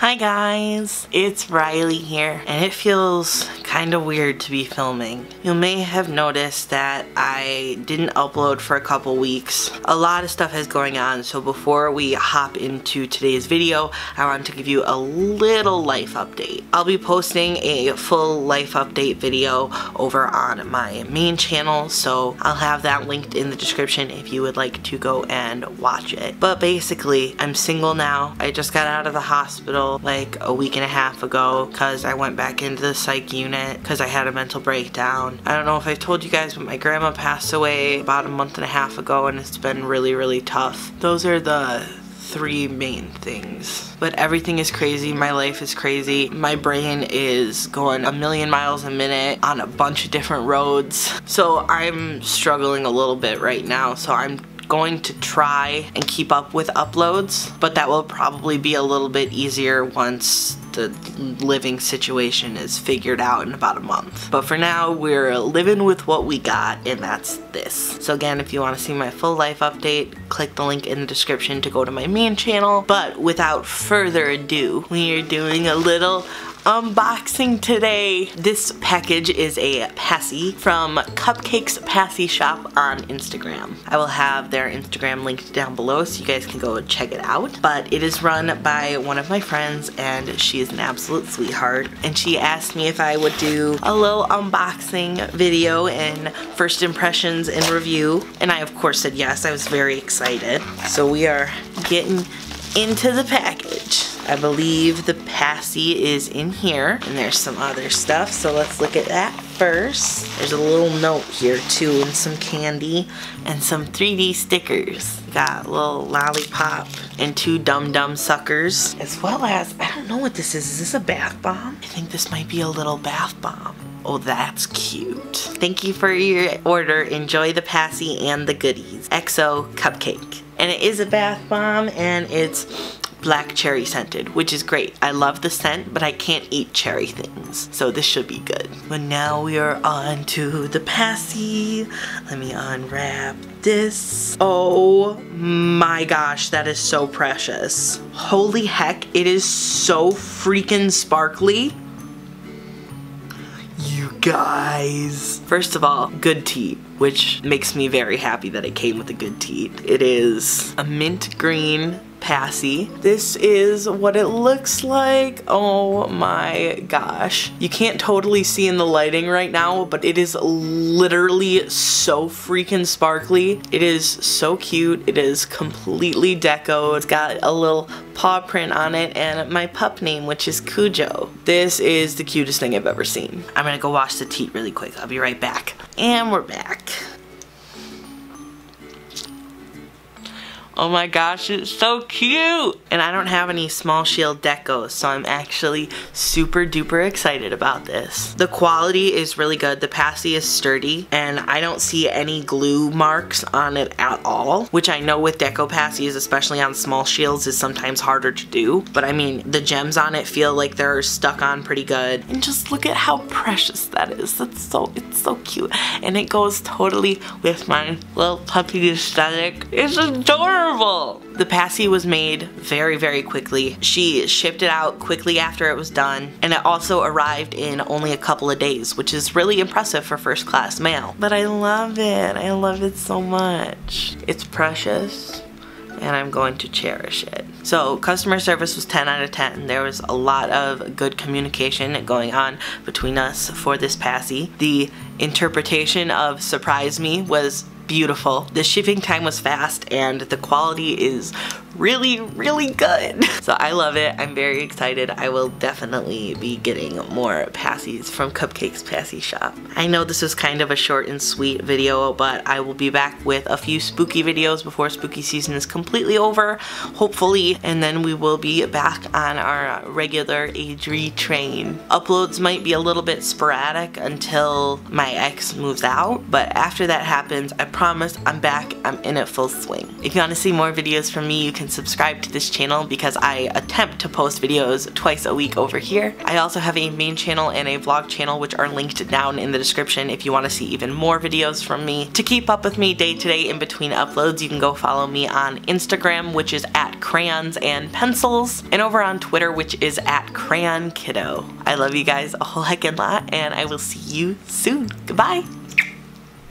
Hi guys, it's Riley here, and it feels kind of weird to be filming. You may have noticed that I didn't upload for a couple weeks. A lot of stuff is going on, so before we hop into today's video, I want to give you a little life update. I'll be posting a full life update video over on my main channel, so I'll have that linked in the description if you would like to go and watch it. But basically, I'm single now. I just got out of the hospital like a week and a half ago because I went back into the psych unit because I had a mental breakdown. I don't know if I told you guys but my grandma passed away about a month and a half ago and it's been really really tough. Those are the three main things. But everything is crazy, my life is crazy, my brain is going a million miles a minute on a bunch of different roads. So I'm struggling a little bit right now, so I'm going to try and keep up with uploads, but that will probably be a little bit easier once the living situation is figured out in about a month. But for now, we're living with what we got, and that's this. So again, if you want to see my full life update, click the link in the description to go to my main channel. But without further ado, we are doing a little unboxing today. This package is a passy from Cupcake's Paci Shop on Instagram. I will have their Instagram linked down below so you guys can go check it out. But it is run by one of my friends and she is an absolute sweetheart. And she asked me if I would do a little unboxing video and first impressions and review. And I of course said yes, I was very excited. So we are getting into the package. I believe the passy is in here and there's some other stuff so let's look at that first. There's a little note here too and some candy and some 3D stickers. Got a little lollipop and two Dum Dum suckers as well as, I don't know what this is, is this a bath bomb? I think this might be a little bath bomb. Oh, that's cute. Thank you for your order. Enjoy the passy and the goodies. XO Cupcake. And it is a bath bomb and it's black cherry scented, which is great. I love the scent, but I can't eat cherry things, so this should be good. But now we are on to the passy. Let me unwrap this. Oh my gosh, that is so precious. Holy heck, it is so freaking sparkly you guys. First of all, good tea, which makes me very happy that it came with a good tea. It is a mint green passy. This is what it looks like. Oh my gosh. You can't totally see in the lighting right now, but it is literally so freaking sparkly. It is so cute. It is completely deco. It's got a little paw print on it and my pup name, which is Cujo. This is the cutest thing I've ever seen. I'm gonna go wash the teat really quick. I'll be right back. And we're back. Oh my gosh, it's so cute! And I don't have any small shield decos, so I'm actually super duper excited about this. The quality is really good. The passy is sturdy, and I don't see any glue marks on it at all, which I know with deco passies, especially on small shields, is sometimes harder to do. But I mean, the gems on it feel like they're stuck on pretty good. And just look at how precious that is. That's so, it's so cute. And it goes totally with my little puppy aesthetic. It's adorable! The Passy was made very, very quickly. She shipped it out quickly after it was done, and it also arrived in only a couple of days, which is really impressive for first class mail. But I love it. I love it so much. It's precious and I'm going to cherish it. So customer service was 10 out of 10. There was a lot of good communication going on between us for this passy. The interpretation of surprise me was beautiful. The shipping time was fast and the quality is really, really good. So I love it. I'm very excited. I will definitely be getting more passies from Cupcake's Paci Shop. I know this was kind of a short and sweet video, but I will be back with a few spooky videos before spooky season is completely over, hopefully, and then we will be back on our regular Adri train. Uploads might be a little bit sporadic until my ex moves out, but after that happens, I promise I'm back. I'm in it full swing. If you want to see more videos from me, you can subscribe to this channel because I attempt to post videos twice a week over here. I also have a main channel and a vlog channel which are linked down in the description if you want to see even more videos from me. To keep up with me day to day in between uploads, you can go follow me on Instagram, which is at crayons and pencils, and over on Twitter, which is at crayon kiddo. I love you guys a whole heckin' lot, and I will see you soon. Goodbye!